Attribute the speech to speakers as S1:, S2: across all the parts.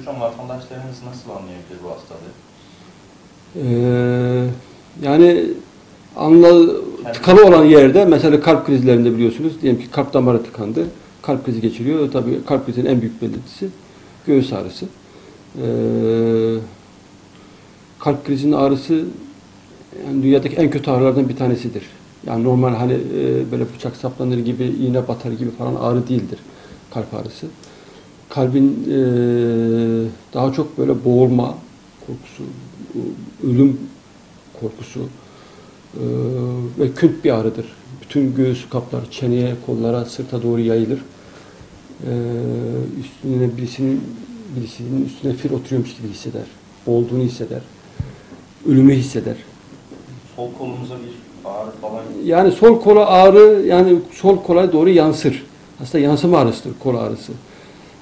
S1: hocam vatandaşlarımız nasıl anlayabilir bu hastalığı?
S2: Ee, yani anla, tıkalı olan yerde mesela kalp krizlerinde biliyorsunuz diyelim ki kalp damarı tıkandı. Kalp krizi geçiriyor. Tabii kalp krizinin en büyük belirtisi göğüs ağrısı. Ee, kalp krizinin ağrısı yani dünyadaki en kötü ağrılardan bir tanesidir. Yani normal hani e, böyle bıçak saplanır gibi, iğne batar gibi falan ağrı değildir kalp ağrısı. Kalbin e, daha çok böyle boğulma korkusu, ölüm korkusu e, ve kült bir ağrıdır. Bütün göğüs kaplar, çeneye, kollara, sırta doğru yayılır. E, üstüne birisinin birisinin üstüne fil oturuyormuş gibi hisseder. Boğulduğunu hisseder. Ölümü hisseder.
S1: Sol kolumuza bir ağrı falan
S2: Yani sol kola ağrı yani sol kola doğru yansır. Aslında yansıma ağrısıdır kol ağrısı.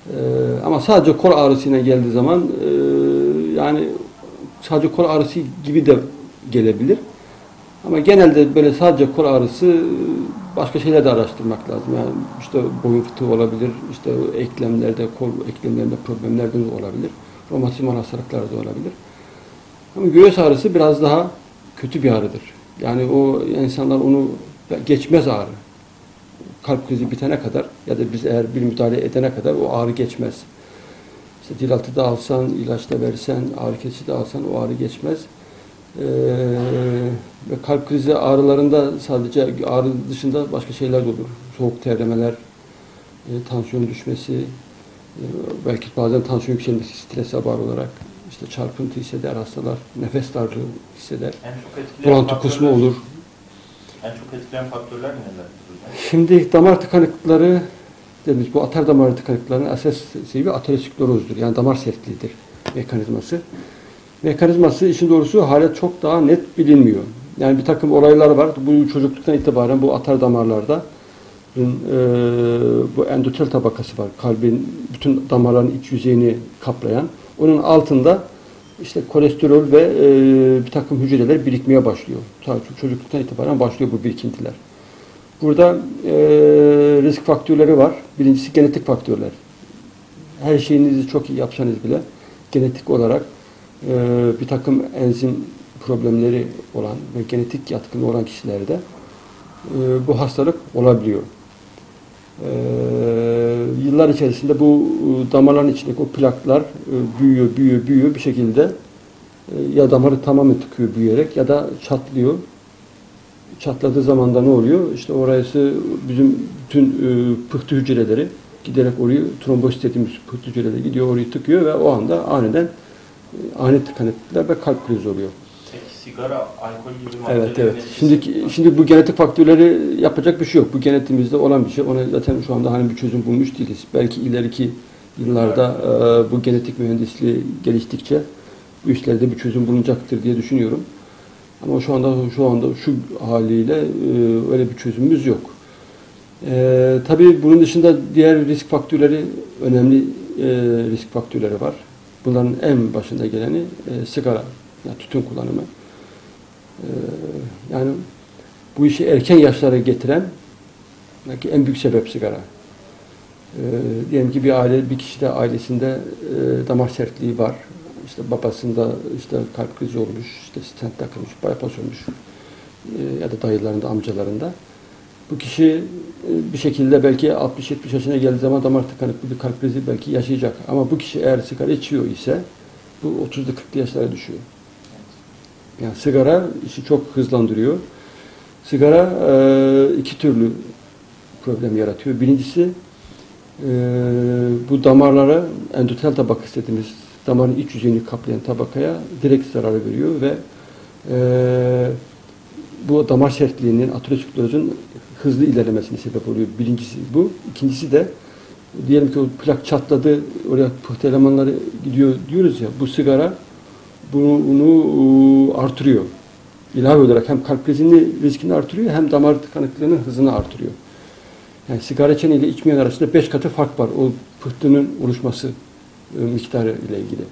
S2: Ee, ama sadece kol ağrısıyla geldiği zaman e, yani sadece kol ağrısı gibi de gelebilir. Ama genelde böyle sadece kol ağrısı başka şeyler de araştırmak lazım. Yani işte boyun fıtığı olabilir, işte eklemlerde, kol eklemlerinde problemler de olabilir. Romatizmal hastalıklar da olabilir. Ama göğüs ağrısı biraz daha kötü bir ağrıdır. Yani o insanlar onu geçmez ağrı. Kalp krizi bitene kadar ya da biz eğer bir müdahale edene kadar o ağrı geçmez. İşte dilatı da alsan, ilaç da versen, ağrı kesici de alsan o ağrı geçmez. Ee, ve kalp krizi ağrılarında sadece ağrı dışında başka şeyler de olur. Soğuk terlemeler, e, tansiyon düşmesi, e, belki bazen tansiyon yükselmesi strese bağlı olarak işte çarpıntı hisseder hastalar, nefes darlığı hisseder, bulantı kusma olur.
S1: En çok etkileyen faktörler nelerdir?
S2: Şimdi damar tıkanıklıkları dediğimiz bu atar damarı tıkanıklıklarının esas sebebi aterosklerozdur. Yani damar sertliğidir mekanizması. Mekanizması işin doğrusu hala çok daha net bilinmiyor. Yani bir takım olaylar var. Bu çocukluktan itibaren bu atar damarlarda e, bu endotel tabakası var. Kalbin bütün damarların iç yüzeyini kaplayan. Onun altında işte kolesterol ve e, bir takım hücreler birikmeye başlıyor. Ta çocukluktan itibaren başlıyor bu birikintiler. Burada e, risk faktörleri var. Birincisi genetik faktörler. Her şeyinizi çok iyi yapsanız bile genetik olarak e, bir takım enzim problemleri olan ve genetik yatkınlığı olan kişilerde e, bu hastalık olabiliyor. E, yıllar içerisinde bu e, damarların içindeki o plaklar e, büyüyor, büyüyor, büyüyor bir şekilde e, ya damarı tamamen tıkıyor büyüyerek ya da çatlıyor çatladığı zaman da ne oluyor? İşte orası bizim bütün pıhtı hücreleri giderek orayı trombosit dediğimiz pıhtı hücreleri gidiyor orayı tıkıyor ve o anda aniden ani tıkanıklıklar ve kalp krizi oluyor.
S1: Sigara, alkol gibi
S2: Evet
S1: maddelerin
S2: evet.
S1: etkisi-
S2: Şimdi şimdi bu genetik faktörleri yapacak bir şey yok. Bu genetimizde olan bir şey. Ona zaten şu anda hani bir çözüm bulmuş değiliz. Belki ileriki yıllarda e, bu genetik mühendisliği geliştikçe bu işlerde bir çözüm bulunacaktır diye düşünüyorum. Ama şu anda şu anda şu haliyle e, öyle bir çözümümüz yok. E, tabii bunun dışında diğer risk faktörleri önemli e, risk faktörleri var. Bunların en başında geleni e, sigara, yani tütün kullanımı. Yani bu işi erken yaşlara getiren belki en büyük sebep sigara. E, diyelim ki bir aile, bir kişide ailesinde e, damar sertliği var. İşte babasında işte kalp krizi olmuş, işte stent takılmış, bypass olmuş e, ya da dayılarında, amcalarında. Bu kişi e, bir şekilde belki 60-70 yaşına geldiği zaman damar tıkanıklı bir kalp krizi belki yaşayacak. Ama bu kişi eğer sigara içiyor ise bu 30'lu 40'lı yaşlara düşüyor. Yani sigara işi çok hızlandırıyor. Sigara e, iki türlü problem yaratıyor. Birincisi e, bu damarlara endotel tabakası dediğimiz damarın iç yüzeyini kaplayan tabakaya direkt zarar veriyor ve e, bu damar sertliğinin aterosklerozun hızlı ilerlemesine sebep oluyor. Birincisi bu. İkincisi de diyelim ki o plak çatladı, oraya pıhtı elemanları gidiyor diyoruz ya, bu sigara bunu, e, artırıyor. İlave olarak hem kalp krizini riskini artırıyor hem damar tıkanıklığının hızını artırıyor. Yani sigara içen ile içmeyen arasında 5 katı fark var o pıhtının oluşması e, miktarı ile ilgili.